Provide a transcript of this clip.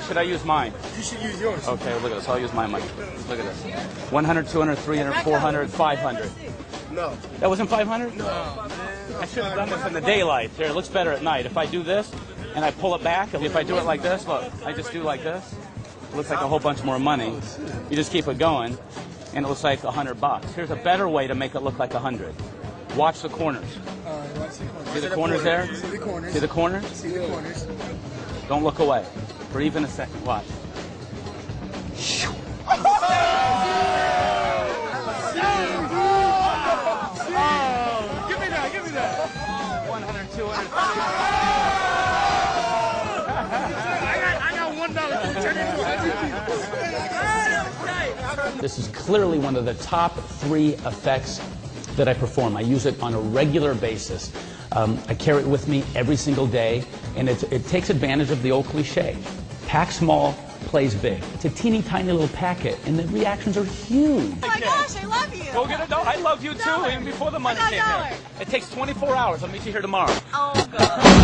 should I use mine? You should use yours. Okay, look at this. I'll use my money. Look at this. 100, 200, 300, 400, 500. No. That wasn't 500? No. I should have done this in the daylight. Here, it looks better at night. If I do this and I pull it back, if I do it like this, look, I just do like this, it looks like a whole bunch more money. You just keep it going, and it looks like a 100 bucks. Here's a better way to make it look like a 100. Watch the corners. Watch the corners. See the corners there? See the corners. See the corners? See the corners. Don't look away for even a second. Watch. Give me that. Give me that. 100, 200, I got, I got one dollar. Can you turn it into a hundred? This is clearly one of the top three effects that I perform. I use it on a regular basis. Um, I carry it with me every single day, and it, it takes advantage of the old cliche pack small, plays big. It's a teeny tiny little packet, and the reactions are huge. Oh my gosh, I love you. Go get a dollar. I love you too, Dollar. even before the money came a here. It takes 24 hours. I'll meet you here tomorrow. Oh, God.